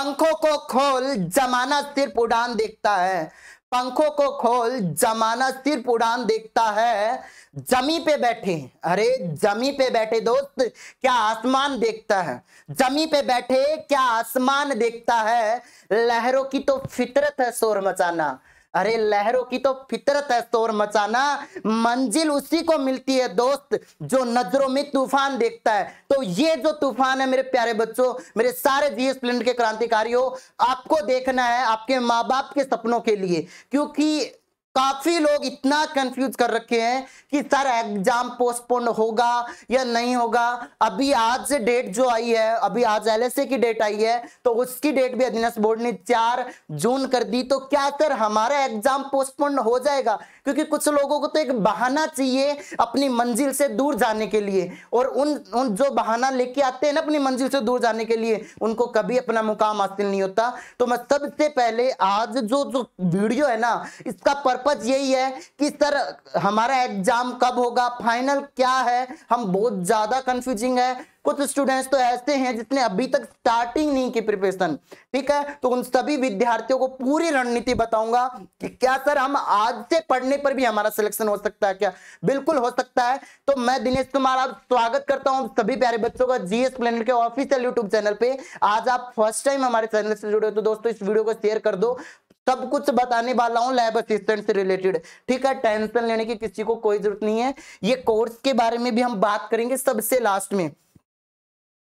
पंखों को खोल जमाना सिर्फ़ उड़ान देखता है। पंखों को खोल जमाना सिर्फ़ उड़ान देखता है। जमी पे बैठे अरे, जमी पे बैठे दोस्त, क्या आसमान देखता है? जमी पे बैठे, क्या आसमान देखता है? लहरों की तो फितरत है शोर मचाना। अरे लहरों की तो फितरत है शोर मचाना। मंजिल उसी को मिलती है दोस्त, जो नज़रों में तूफ़ान देखता है। तो ये जो तूफ़ान है मेरे प्यारे बच्चों, मेरे सारे जीएस प्लेनेट के क्रांतिकारियों, आपको देखना है आपके माँ बाप के सपनों के लिए। क्योंकि काफ़ी लोग इतना कंफ्यूज कर रखे हैं कि सर एग्ज़ाम पोस्टपोन होगा या नहीं होगा। अभी आज से डेट जो आई है, अभी आज एलएसए की डेट आई है तो उसकी डेट भी अधीनस्थ बोर्ड ने चार जून कर दी। तो क्या सर हमारा एग्ज़ाम पोस्टपोन हो जाएगा? क्योंकि कुछ लोगों को तो एक बहाना चाहिए अपनी मंजिल से दूर जाने के लिए। और उन उन जो बहाना लेके आते हैं ना अपनी मंजिल से दूर जाने के लिए, उनको कभी अपना मुकाम हासिल नहीं होता। तो मैं सबसे पहले आज जो जो वीडियो है ना, इसका पर्पज यही है कि सर हमारा एग्ज़ाम कब होगा, फाइनल क्या है, हम बहुत ज़्यादा कंफ्यूजिंग है। कुछ स्टूडेंट्स तो ऐसे हैं जिसने अभी तक स्टार्टिंग नहीं की प्रिपरेशन ठीक है? तो उन सभी विद्यार्थियों को पूरी रणनीति बताऊँगा कि क्या सर हम आज से पढ़ने पर भी हमारा सिलेक्शन हो सकता है क्या? बिल्कुल हो सकता है। तो मैं दिनेश कुमार आप स्वागत करता हूँ सभी प्यारे बच्चों का जीएस प्लेनेट के ऑफिशियल यूट्यूब चैनल पे। आज आप फ़र्स्ट टाइम हमारे चैनल से जुड़े हो तो दोस्तों इस वीडियो को शेयर कर दो। सब कुछ बताने वाला हूँ लैब असिस्टेंट से रिलेटेड ठीक है टेंशन लेने की किसी को कोई ज़रूरत नहीं है। ये कोर्स के बारे में भी हम बात करेंगे सबसे लास्ट में।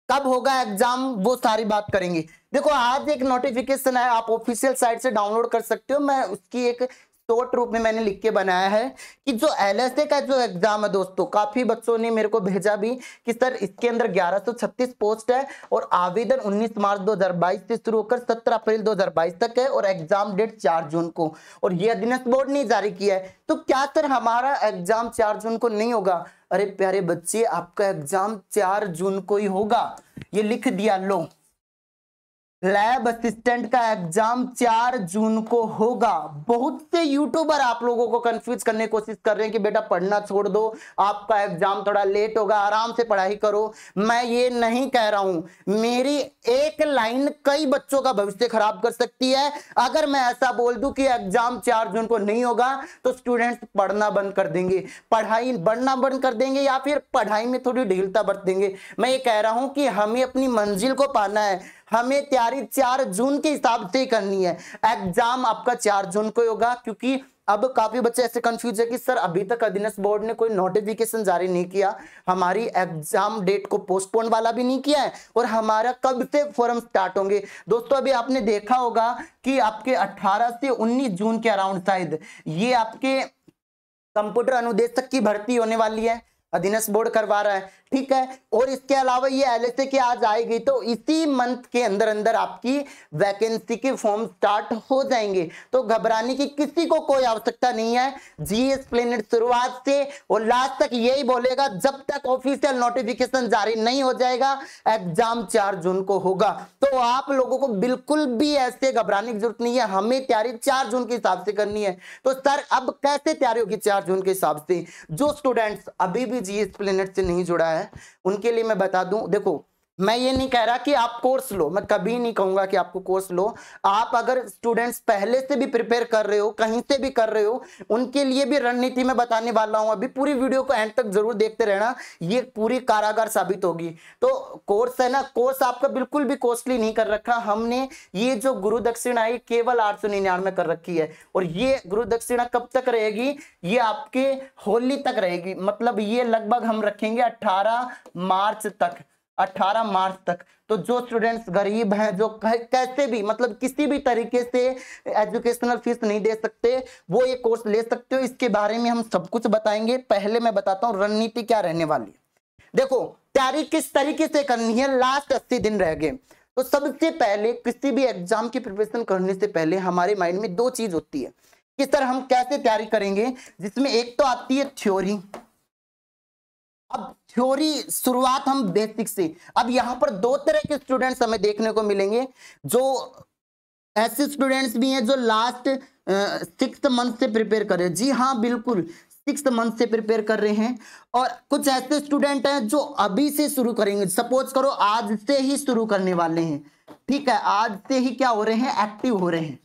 कब होगा एग्ज़ाम वो सारी बात करेंगे। देखो, आज एक नोटिफिकेशन है आप ऑफिशियल साइट से डाउनलोड कर सकते हो। मैं उसकी एक शॉर्ट रूप में मैंने लिख के बनाया है कि जो एलएसए का जो एग्ज़ाम है दोस्तों, काफ़ी बच्चों ने मेरे को भेजा भी कि सर इसके अंदर 1136 पोस्ट है और आवेदन 19 मार्च 2022 से शुरू होकर 17 अप्रैल 2022 तक है और एग्ज़ाम डेट 4 जून को और ये अधीनस्थ बोर्ड ने जारी किया है। तो क्या सर हमारा एग्ज़ाम चार जून को नहीं होगा? अरे प्यारे बच्चे, आपका एग्ज़ाम चार जून को ही होगा। ये लिख दिया लो। लैब असिस्टेंट का एग्ज़ाम चार जून को होगा। बहुत से यूट्यूबर आप लोगों को कंफ्यूज करने की कोशिश कर रहे हैं कि बेटा पढ़ना छोड़ दो, आपका एग्ज़ाम थोड़ा लेट होगा, आराम से पढ़ाई करो। मैं ये नहीं कह रहा हूँ, मेरी एक लाइन कई बच्चों का भविष्य खराब कर सकती है। अगर मैं ऐसा बोल दूँ कि एग्ज़ाम चार जून को नहीं होगा तो स्टूडेंट्स पढ़ना बंद कर देंगे। पढ़ाई बढ़ना बंद कर देंगे या फिर पढ़ाई में थोड़ी ढीलता बरत देंगे मैं ये कह रहा हूँ कि हमें अपनी मंजिल को पाना है। हमें तैयारी चार जून के हिसाब से करनी है। एग्ज़ाम आपका चार जून को होगा, क्योंकि अब काफ़ी बच्चे ऐसे कंफ्यूज है कि, सर, अभी तक अधीनस्थ बोर्ड ने कोई नोटिफिकेशन जारी नहीं किया। हमारी एग्ज़ाम डेट को पोस्टपोन वाला भी नहीं किया है और हमारा कब से फॉर्म स्टार्ट होंगे? दोस्तों, अभी आपने देखा होगा कि आपके 18 से 19 जून के अराउंड शायद ये आपके कंप्यूटर अनुदेशक की भर्ती होने वाली है। अधीनस्थ बोर्ड करवा रहा है। ठीक है? और इसके अलावा ये एलएसए की आज आएगी तो इसी मंथ के अंदर अंदर आपकी वैकेंसी के फॉर्म स्टार्ट हो जाएँगे। तो घबराने की किसी को कोई आवश्यकता नहीं है। जीएस प्लेनेट शुरुआत से और लास्ट तक यही बोलेगा, जब तक ऑफिशियल नोटिफिकेशन जारी नहीं हो जाएगा एग्ज़ाम चार जून को होगा। तो आप लोगों को बिल्कुल भी ऐसे घबराने की ज़रूरत नहीं है। हमें तैयारी चार जून के हिसाब से करनी है। तो सर, अब कैसे तैयारी होगी चार जून के हिसाब से? जो स्टूडेंट्स अभी भी जीएस प्लेनेट से नहीं जुड़ा है उनके लिए मैं बता दूँ देखो मैं ये नहीं कह रहा कि आप कोर्स लो, मैं कभी नहीं कहूँगा कि आपको कोर्स लो। आप अगर स्टूडेंट्स पहले से भी प्रिपेयर कर रहे हो, कहीं से भी कर रहे हो, उनके लिए भी रणनीति में बताने वाला हूँ। अभी पूरी वीडियो को एंड तक ज़रूर देखते रहना, ये पूरी कारागार साबित होगी। तो कोर्स है ना, कोर्स आपका बिल्कुल भी कॉस्टली नहीं कर रखा। हमने ये जो गुरु दक्षिणा है केवल आठ सौ निन्यानवे कर रखी है, और ये गुरु दक्षिणा कब तक रहेगी? ये आपके होली तक रहेगी। मतलब ये लगभग हम रखेंगे अट्ठारह मार्च तक। 18 मार्च तक। तो जो स्टूडेंट्स गरीब हैं, जो कैसे भी मतलब किसी भी तरीके से एजुकेशनल फ़ीस नहीं दे सकते, वो ये कोर्स ले सकते हो। इसके बारे में हम सब कुछ बताएँगे। पहले मैं बताता हूँ रणनीति क्या रहने वाली है। देखो, तैयारी किस तरीके से करनी है? लास्ट अस्सी दिन रह गए। तो सबसे पहले, किसी भी एग्ज़ाम की प्रिपरेशन करने से पहले हमारे माइंड में दो चीज़ होती है। कि सर हम कैसे तैयारी करेंगे? जिसमें एक तो आती है थ्योरी अब थ्योरी शुरुआत हम बेसिक से, अब यहाँ पर दो तरह के स्टूडेंट्स हमें देखने को मिलेंगे, जो ऐसे स्टूडेंट्स भी हैं जो लास्ट सिक्स मंथ से प्रिपेयर कर रहे हैं। जी हाँ बिल्कुल सिक्स मंथ से प्रिपेयर कर रहे हैं। और कुछ ऐसे स्टूडेंट हैं जो अभी से शुरू करेंगे। सपोज़ करो, आज से ही शुरू करने वाले हैं। ठीक है, आज से ही क्या हो रहे हैं? एक्टिव हो रहे हैं।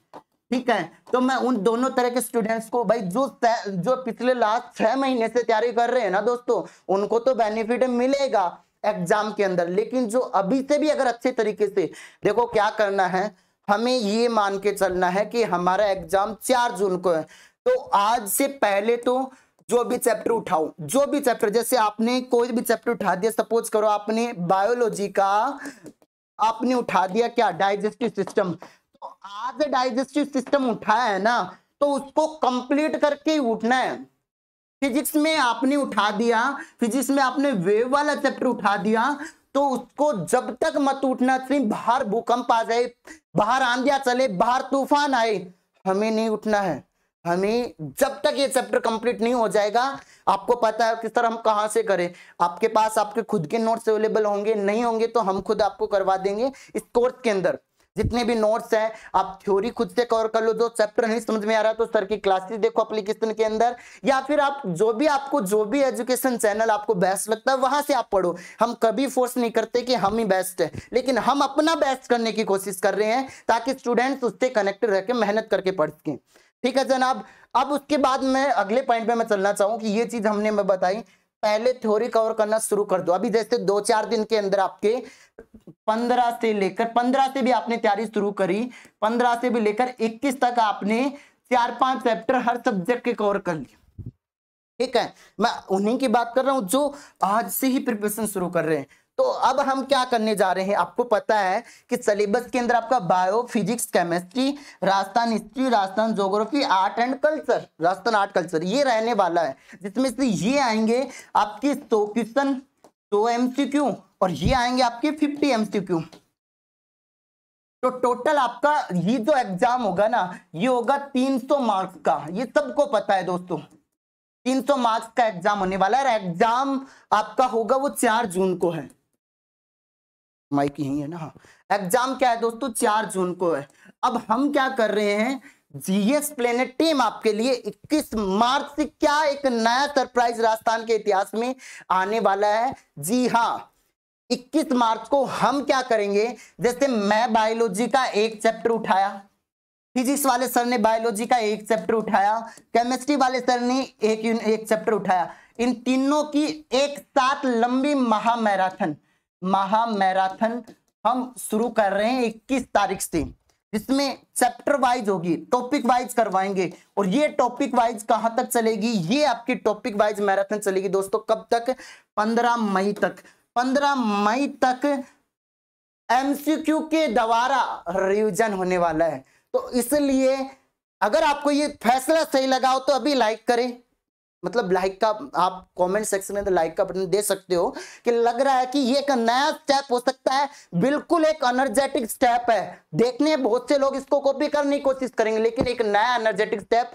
ठीक है? तो मैं उन दोनों तरह के स्टूडेंट्स को भाई जो जो पिछले लास्ट छह महीने से तैयारी कर रहे हैं ना दोस्तों, उनको तो बेनिफिट मिलेगा एग्ज़ाम के अंदर। लेकिन जो अभी से भी अगर अच्छे तरीके से, देखो क्या करना है? हमें ये मान के चलना है कि हमारा एग्ज़ाम चार जून को है। तो आज से पहले तो जो भी चैप्टर उठाओ जो भी चैप्टर जैसे आपने कोई भी चैप्टर उठा दिया सपोज़ करो आपने बायोलॉजी का, आपने उठा दिया क्या? डाइजेस्टिव सिस्टम आज डाइजेस्टिव सिस्टम उठाया है ना तो उसको कंप्लीट करके उठना है। फिजिक्स में आपने उठा दिया फिजिक्स में आपने वेव वाला चैप्टर उठा दिया तो उसको जब तक मत उठना चाहिए बाहर भूकंप आ जाए, बाहर आंधिया चले, बाहर तूफ़ान आए, हमें नहीं उठना है। हमें जब तक ये चैप्टर कंप्लीट नहीं हो जाएगा, आपको पता है किस तरह हम कहाँ से करें। आपके पास आपके खुद के नोट्स अवेलेबल होंगे, नहीं होंगे तो हम खुद आपको करवा देंगे इस कोर्स के अंदर। जितने भी नोट्स हैं, आप थ्योरी खुद से कवर कर लो, जो चैप्टर नहीं समझ में आ रहा तो सर की क्लासेस देखो एप्लीकेशन के अंदर, या फिर आप जो भी आपको, जो भी एजुकेशन चैनल आपको बेस्ट लगता है, वहाँ से आप पढ़ो। हम कभी फोर्स नहीं करते कि हम ही बेस्ट है, लेकिन हम अपना बेस्ट करने की कोशिश कर रहे हैं, ताकि स्टूडेंट्स उससे कनेक्टेड रह मेहनत करके पढ़ सकें। ठीक है जनाब? अब उसके बाद मैं, अगले पॉइंट पे मैं चलना चाहूँ कि ये चीज़ हमने मैं बताई, पहले थ्योरी कवर करना शुरू कर दो। अभी जैसे दो चार दिन के अंदर आपके पंद्रह से लेकर, पंद्रह से भी आपने तैयारी शुरू करी, पंद्रह से भी लेकर इक्कीस तक आपने चार पाँच चैप्टर हर सब्जेक्ट के कवर कर लिए। ठीक है? मैं उन्हीं की बात कर रहा हूँ जो आज से ही प्रिपरेशन शुरू कर रहे हैं। तो अब हम क्या करने जा रहे हैं? आपको पता है कि सिलेबस के अंदर आपका bio physics chemistry Rajasthan history Rajasthan geography art and culture Rajasthan art culture ये रहने वाला है। जिसमें से ये आएँगे आपके सौ क्वेश्चन सौ एमसीक्यू और ये आएँगे आपके फिफ्टी एमसीक्यू तो टोटल आपका, ये जो एग्ज़ाम होगा ना, ये होगा 300 मार्क्स का। ये सबको पता है दोस्तों। 300 मार्क्स का एग्ज़ाम होने वाला है एग्ज़ाम आपका होगा वो चार जून को है। माइक यही है ना एग्ज़ाम क्या है दोस्तों? चार जून को है। अब हम क्या कर रहे हैं? जीएस प्लेनेट टीम आपके लिए 21 मार्च से क्या एक नया सरप्राइज़ राजस्थान के इतिहास में आने वाला है। जी हाँ 21 मार्च को हम क्या करेंगे? जैसे मैं बायोलॉजी का एक चैप्टर उठाया फिजिक्स वाले सर ने बायोलॉजी का एक चैप्टर उठाया केमिस्ट्री वाले सर ने एक एक चैप्टर उठाया। इन तीनों की एक साथ लंबी महा मैराथन महा मैराथन हम शुरू कर रहे हैं 21 तारीख से, जिसमें चैप्टर वाइज होगी टॉपिक वाइज करवाएँगे। और ये टॉपिक वाइज कहाँ तक चलेगी? ये आपकी टॉपिक वाइज मैराथन चलेगी दोस्तों, कब तक? 15 मई तक। 15 मई तक एमसीक्यू के द्वारा रिविजन होने वाला है। तो इसलिए अगर आपको ये फैसला सही लगा हो तो अभी लाइक करें। मतलब लाइक का आप कमेंट सेक्शन में तो लाइक का बटन दे सकते हो कि लग रहा है कि ये एक नया स्टेप हो सकता है। बिल्कुल एक एनर्जेटिक स्टेप है। देखने बहुत से लोग इसको कॉपी करने की कोशिश करेंगे, लेकिन एक नया एनर्जेटिक स्टेप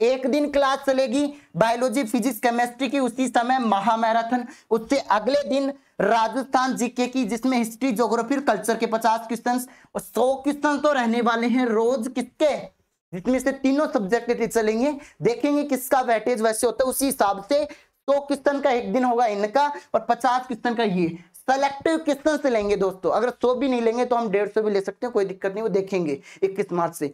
एक दिन क्लास चलेगी, बायोलॉजी, फिजिक्स, केमिस्ट्री की उसी समय महामैराथन। उससे अगले दिन राजस्थान जीके की, जिसमें हिस्ट्री, ज्योग्राफी कल्चर के पचास क्वेश्चन और सौ क्वेश्चन तो रहने वाले हैं। रोज किसके? जिसमें से तीनों सब्जेक्ट चलेंगे देखेंगे किसका वेटेज वैसे होता है, उसी हिसाब से सौ क्वेश्चन का एक दिन होगा इनका, और पचास क्वेश्चन का ये। सेलेक्टिव क्वेश्चन से लेंगे दोस्तों। अगर सौ भी नहीं लेंगे तो हम डेढ़ सौ भी ले सकते हैं, कोई दिक्कत नहीं, वो देखेंगे इक्कीस मार्च से।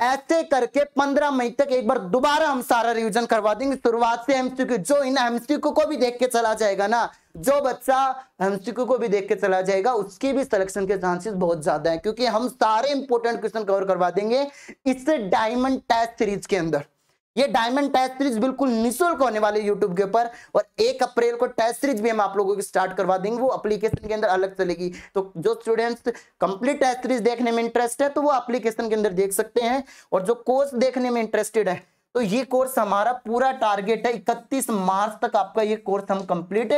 ऐसे करके 15 मई तक एक बार दोबारा हम सारा रिवीजन करवा देंगे। शुरुआत से एमसीक्यू जो इन एमसीक्यू को भी देख के चला जाएगा ना, जो बच्चा एमसीक्यू को भी देख के चला जाएगा, उसकी भी सिलेक्शन के चांसेस बहुत ज़्यादा है, क्योंकि हम सारे इंपोर्टेंट क्वेश्चन कवर करवा देंगे इस डायमंड टेस्ट सीरीज़ के अंदर। ये डायमंड टेस्ट सीरीज़ बिल्कुल निःशुल्क होने वाले यूट्यूब के ऊपर और एक अप्रैल को टेस्ट सीरीज़ भी हम आप लोगों की स्टार्ट करवा देंगे, वो एप्लीकेशन के अंदर अलग चलेगी। तो जो स्टूडेंट्स कंप्लीट टेस्ट सीरीज़ देखने में इंटरेस्ट है तो वो एप्लीकेशन के अंदर देख सकते हैं और जो कोर्स देखने में इंटरेस्टेड है तो ये कोर्स हमारा पूरा टारगेट है। इकतीस मार्च तक आपका ये कोर्स हम कंप्लीट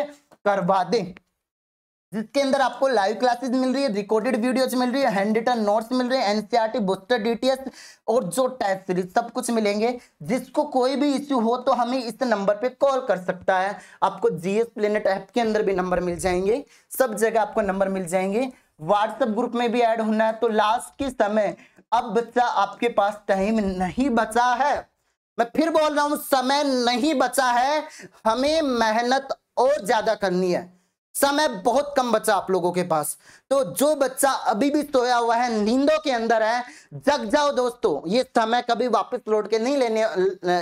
करवा दें। जिसके अंदर आपको लाइव क्लासेस मिल रही है रिकॉर्डेड वीडियोस मिल रही है हैंड रिटन नोट्स मिल रहे हैं एनसीईआरटी बूस्टर डीटीएस और जो टेस्ट सीरीज़ सब कुछ मिलेंगे। जिसको कोई भी इश्यू हो तो हमें इस नंबर पे कॉल कर सकता है। आपको जीएस प्लेनेट ऐप के अंदर भी नंबर मिल जाएँगे। सब जगह आपको नंबर मिल जाएँगे। व्हाट्सएप ग्रुप में भी ऐड होना है तो लास्ट के समय अब बच्चा आपके पास टाइम नहीं बचा है। मैं फिर बोल रहा हूँ, समय नहीं बचा है। हमें मेहनत और ज़्यादा करनी है। समय बहुत कम बचा आप लोगों के पास। तो जो बच्चा अभी भी सोया हुआ है, नींदों के अंदर है, जग जाओ दोस्तों, ये समय कभी वापस लौट के नहीं लेने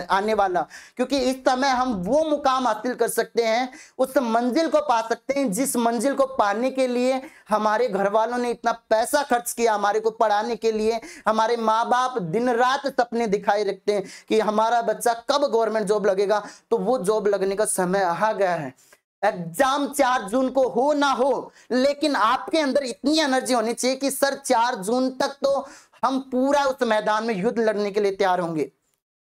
आने वाला। क्योंकि इस समय हम वो मुकाम हासिल कर सकते हैं, उस मंजिल को पा सकते हैं, जिस मंजिल को पाने के लिए हमारे घर वालों ने इतना पैसा खर्च किया, हमारे को पढ़ाने के लिए, हमारे माँ बाप दिन रात सपने दिखाई रखते हैं कि हमारा बच्चा कब गवर्नमेंट जॉब लगेगा तो वो जॉब लगने का समय आ गया है। एग्ज़ाम चार जून को हो ना हो, लेकिन आपके अंदर इतनी एनर्जी होनी चाहिए कि सर, चार जून तक तो हम पूरा उस मैदान में युद्ध लड़ने के लिए तैयार होंगे।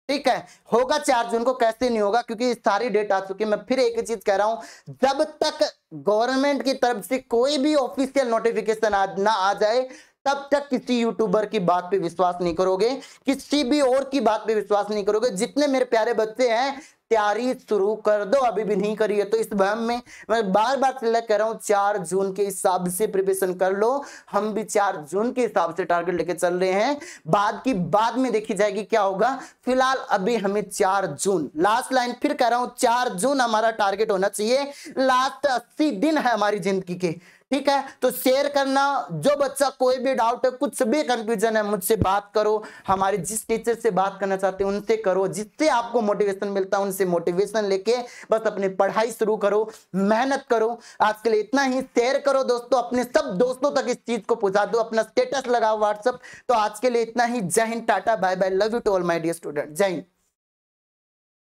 ठीक है? होगा चार जून को, कैसे नहीं होगा, क्योंकि सारी डेट आ चुकी है। मैं फिर एक चीज़ कह रहा हूँ, जब तक गवर्नमेंट की तरफ़ से कोई भी ऑफिशियल नोटिफिकेशन ना आ जाए तब तक किसी यूट्यूबर की बात पे विश्वास नहीं करोगे, किसी भी और की बात पे विश्वास नहीं करोगे, जितने मेरे प्यारे बच्चे हैं, तैयारी शुरू कर दो, अभी भी नहीं करी है। तो इस भ्रम में मैं बार बार सिलेक्ट कर रहा हूँ, चार जून के हिसाब से प्रिपरेशन कर लो। हम भी चार जून के हिसाब से टारगेट लेके चल रहे हैं। बाद की बाद में देखी जाएगी क्या होगा। फ़िलहाल अभी हमें चार जून लास्ट लाइन फिर कह रहा हूँ, चार जून हमारा टारगेट होना चाहिए। लास्ट अस्सी दिन है हमारी ज़िंदगी के। ठीक है? तो शेयर करना, जो बच्चा कोई भी डाउट है, कुछ भी कंफ्यूजन है, मुझसे बात करो। हमारे जिस टीचर से बात करना चाहते हैं, उनसे करो। जिससे आपको मोटिवेशन मिलता है, उनसे मोटिवेशन लेके बस अपनी पढ़ाई शुरू करो, मेहनत करो। आज के लिए इतना ही। शेयर करो दोस्तों, अपने सब दोस्तों तक इस चीज़ को पहुँचा दो। अपना स्टेटस लगाओ व्हाट्सअप तो आज के लिए इतना ही। जय Hind, tata bye bye love you to all my dear student जय हिंद।